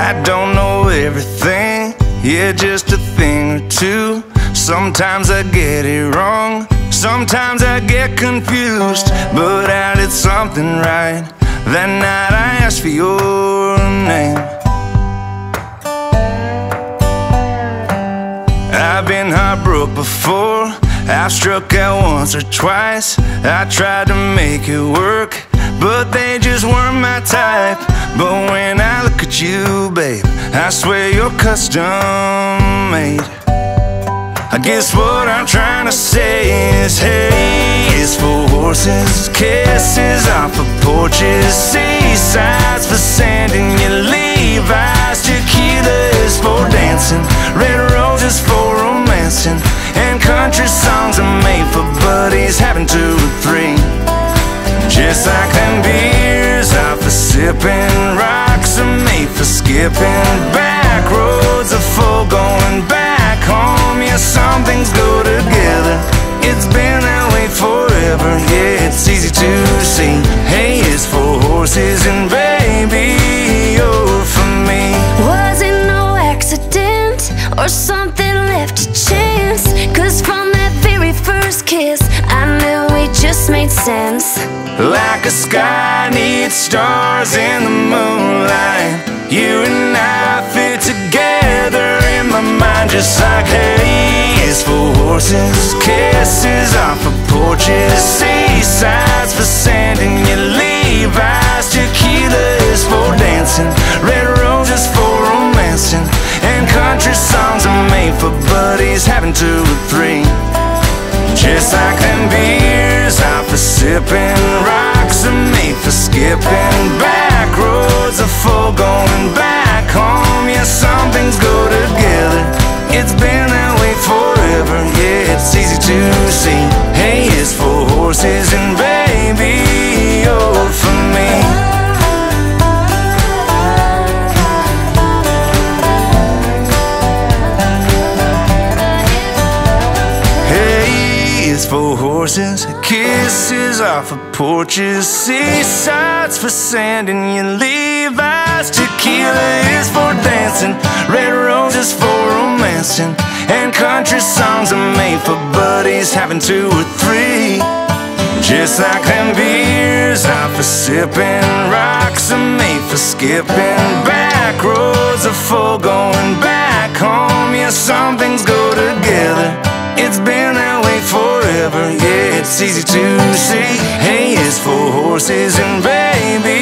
I don't know everything, yeah, just a thing or two. Sometimes I get it wrong, sometimes I get confused. But I did something right that night I asked for your name. I've been heartbroken before, I've struck out once or twice. I tried to make it work, but they just weren't my type. But when I at you, babe, I swear you're custom made. I guess what I'm trying to say is Hay, it's for horses, kisses off of porches Seasides for sand and your Levi's. Tequila is for dancing Red roses for romancing And country songs are made for buddies having two or three. Just like them beers off for sipping for skipping Back roads are full going back home, yeah, some things go together. It's been that way forever, yeah, it's easy to see. Hay, it's for horses and baby, you're for me. Was it no accident or something left to chance? Cause from that very first kiss, I knew we just made sense. Like a sky needs stars in the moonlight, you and I fit together in my mind just like haze for horses, kisses off of porches, seasides for sand and your Levi's. Tequila is for dancing, red roses for romancing, and country songs are made for buddies having two or three. Just like them beers out for sipping, rocks for horses, kisses off of porches, seasides for sand and your Levi's. Tequila is for dancing, red roses for romancing, and country songs are made for buddies having two or three. Just like them beers out for sipping, rocks are made for skipping. Back roads are full going back home. Yeah, some things go together. It's been. Yeah, it's easy to see. Hay, it's for horses and baby.